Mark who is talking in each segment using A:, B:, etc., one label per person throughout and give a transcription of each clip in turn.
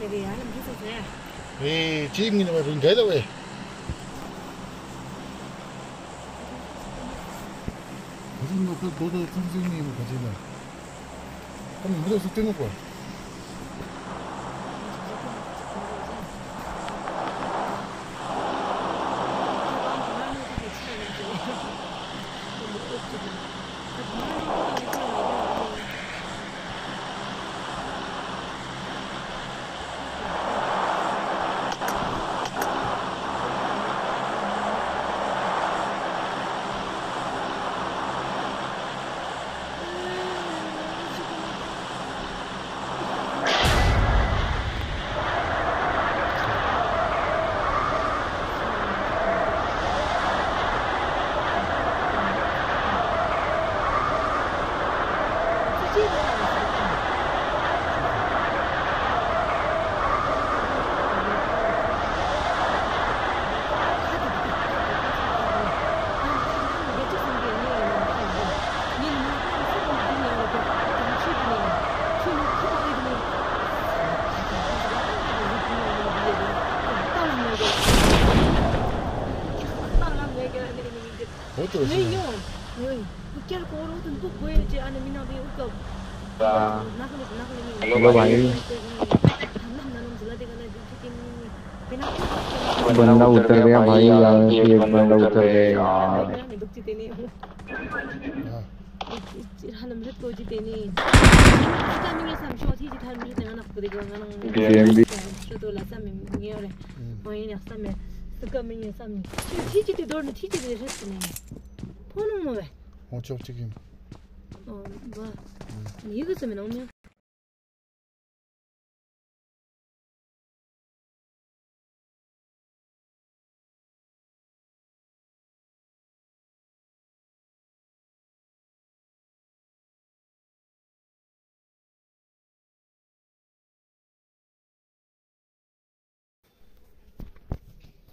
A: cái này đi hả làm chút thôi nha
B: vì chim nhưng mà rừng thế đâu vậy 무슨 그 도도 선생님 거지는 그럼 무슨 뜯는 거야? ってるし、ね。ないよ。
A: うん。Porque el coro tentu gue di ane mina bi uka. Nak nak nak ni. Ayo bayu. बंदा
C: उतर गया भाई यार एक बंदा उतर गया यार
A: गेम भी ཁྱི ཕྱད མ གསི གསི གསི གསི གསི གསི གསི གསི
B: གསི
A: གསི གསི གསི གསི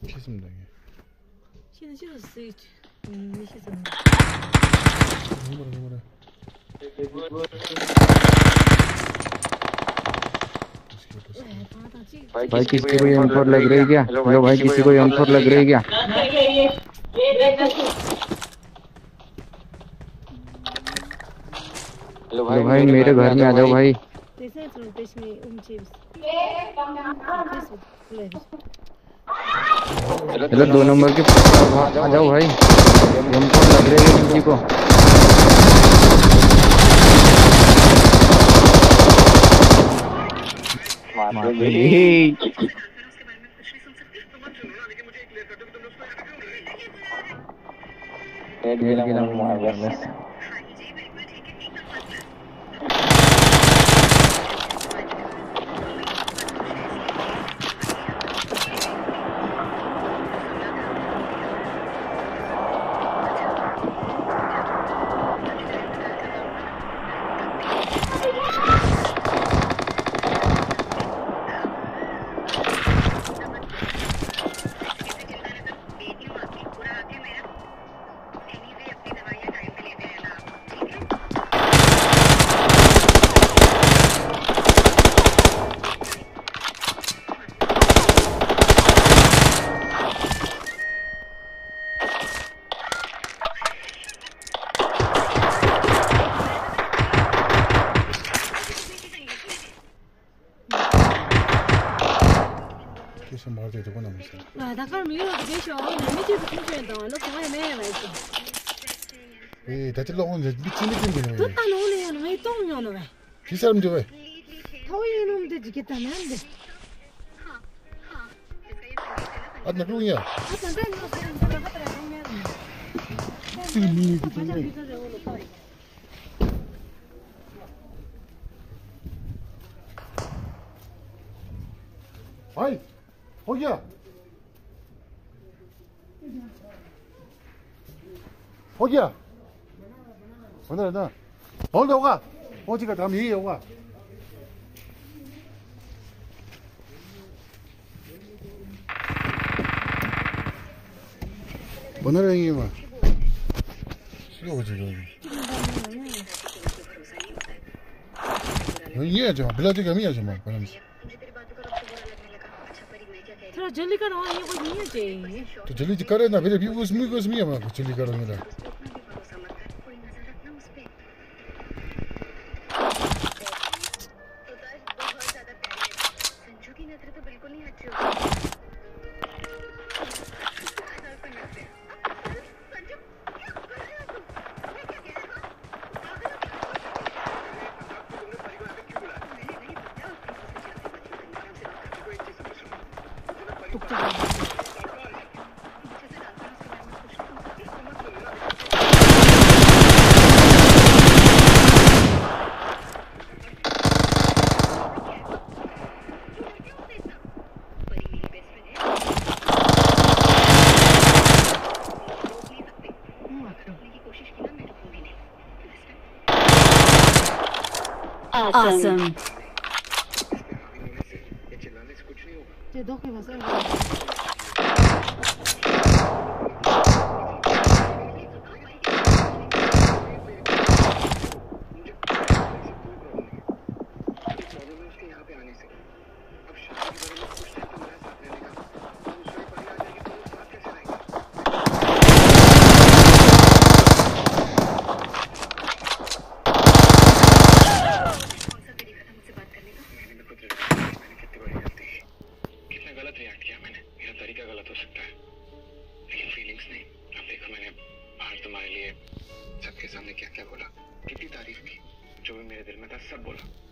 B: 씻으면 되게.
A: 씻는 씻었어. 음, 씻었네.
B: 너무래, 너무래.
A: भाई
C: किसी को एम फोर लग रही क्या हेलो भाई किसी को एम फोर लग रही क्या हेलो भाई मेरे घर में आ जाओ भाई चलो दो नंबर के आ जाओ भाई हम तो लग रहे हैं किसी को एक भी ना मार बस
B: 이 사람 맞게 되고 남습니다.
A: 아,だから미로대셔를 내미지 붙으셔야 된다. 어느 처음에 왜
B: 이. 얘들 얼굴은 빛이 찌는 게 아니야. 국가
A: 오늘 요너왜 떠는 거야 너 왜?
B: 이 사람 줘 봐.
A: 허위는 오늘도 죽겠다는데. 하. 하. 그래서
B: 아 맞는 거야. 아
A: 맞는 거는 내가 하더라도 안 멸면.
B: 빨리. 거기야. 거기야. 오늘은 나. 얼른 오가. 어디가 다음 이 오가. 오늘은 이게 뭐. 이거 어디 저기. 어, 이해하지 마. 빌라지가 미야지 마. 그러면
A: तो जल्दी करवाइए वो नहीं चाहिए
B: तो जल्दी करे ना फिर अभी उसमें उसमें हमारे जल्दी करवाने
A: रुक जा Awesome.
D: awesome.
A: 这多亏我这个。
D: हमारे लिए सबके सामने क्या क्या बोला कितनी तारीफ की जो भी मेरे दिल में था सब बोला